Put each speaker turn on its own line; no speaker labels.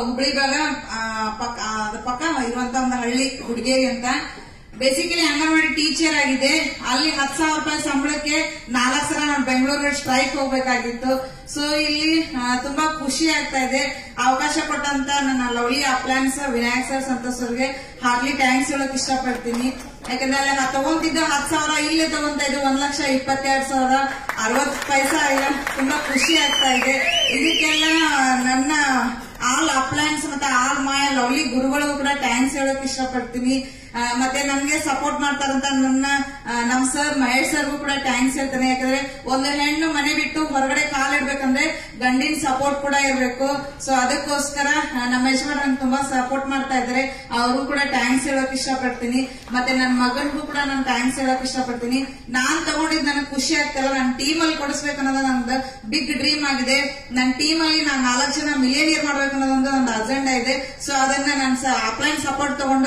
ಹುಬ್ಳಿ ಭಾಗ ಆ, ಪಕ್ಕ ಪಕ್ಕ ಇರುವಂತ ಒಂದು ಹಳ್ಳಿ ಹುಡುಗೇರಿ ಅಂತ. ಬೇಸಿಕಲಿ ಅಂಗನವಾಡಿ ಟೀಚರ್ ಆಗಿದೆ. ಅಲ್ಲಿ ಹತ್ತು ಸಾವಿರ ರೂಪಾಯಿ ಸಂಬಳಕ್ಕೆ ನಾಲ್ಕು ಸಲ ನಾನು ಬೆಂಗಳೂರಿಗೆ ಸ್ಟ್ರೈಕ್ ಹೋಗ್ಬೇಕಾಗಿತ್ತು. ಸೊ ಇಲ್ಲಿ ತುಂಬಾ ಖುಷಿ ಆಗ್ತಾ ಇದೆ. ಅವಕಾಶ ಕೊಟ್ಟಂತ ನನ್ನ ಲವ್ಲಿ ಅಪ್ಲಾನ್ಸ್ ವಿನಾಯಕ್ ಸರ್ ಸಂತೋಷ್ ಸರ್ಗೆ ಹಾರ್ಟ್ಲಿ ಥ್ಯಾಂಕ್ಸ್ ಹೇಳಕ್ ಇಷ್ಟಪಡ್ತೀನಿ. ಯಾಕಂದ್ರೆ ಅಲ್ಲಿ ನಾ ತಗೊಂತಿದ್ದ ಹತ್ತು ಸಾವಿರ ಇಲ್ಲೇ ತಗೊಂತ ಇದ್ದು ಒಂದ್ ಲಕ್ಷ ಇಪ್ಪತ್ತೆರಡು ಸಾವಿರ ಅರವತ್ತು ಪೈಸಾ ತುಂಬಾ ಖುಷಿ ಆಗ್ತಾ ಇದೆ. ಇದಕ್ಕೆಲ್ಲ ಲವ್ಲಿ ಗುರುಗಳಿಗೂ ಕೂಡ ಥ್ಯಾಂಕ್ಸ್ ಹೇಳೋಕೆ ಇಷ್ಟಪಡ್ತೀನಿ. ಮತ್ತೆ ನನ್ಗೆ ಸಪೋರ್ಟ್ ಮಾಡ್ತಾರಂತ ನನ್ನ ನಮ್ ಸರ್ ಮಹೇಶ್ ಸರ್ಗೂ ಕೂಡ ಥ್ಯಾಂಕ್ಸ್ ಹೇಳ್ತಾನೆ. ಯಾಕಂದ್ರೆ ಒಂದು ಹೆಣ್ಣು ಮನೆ ಬಿಟ್ಟು ಹೊರಗಡೆ ಕಾಲಿಡ್ಬೇಕಂದ್ರೆ ಗಂಡಿನ ಸಪೋರ್ಟ್ ಕೂಡ ಇರಬೇಕು. ಸೊ ಅದಕ್ಕೋಸ್ಕರ ನಮ್ಮ ಯಜಮಾನ್ ನಂಗೆ ತುಂಬಾ ಸಪೋರ್ಟ್ ಮಾಡ್ತಾ ಇದ್ದಾರೆ. ಅವ್ರಿಗೂ ಕೂಡ ಥ್ಯಾಂಕ್ಸ್ ಹೇಳಕ್ ಇಷ್ಟಪಡ್ತೀನಿ. ಮತ್ತೆ ನನ್ನ ಮಗನ್ಗೂ ಕೂಡ ನಾನು ಥ್ಯಾಂಕ್ಸ್ ಹೇಳಕ್ ಇಷ್ಟಪಡ್ತೀನಿ. ನಾನ್ ತಗೊಂಡಿದ್ ನನಗೆ ಖುಷಿ ಆಗ್ತಲ್ಲ. ನನ್ನ ಟೀಮ್ ಅಲ್ಲಿ ಕೊಡಿಸ್ಬೇಕು ಅನ್ನೋದು ನಂದು ಬಿಗ್ ಡ್ರೀಮ್ ಆಗಿದೆ. ನನ್ನ ಟೀಮ್ ಅಲ್ಲಿ ನಾನು ನಾಲ್ಕು ಜನ ಮಿಲಿಯನಿಯರ್ ಮಾಡ್ಬೇಕು ಅನ್ನೋದೊಂದು ಒಂದು ಅಜೆಂಡಾ ಇದೆ. ಸೊ ಅದನ್ನ ನಾನು ಅಪ್ಲೈನ್ ಸಪೋರ್ಟ್ ತಗೊಂಡು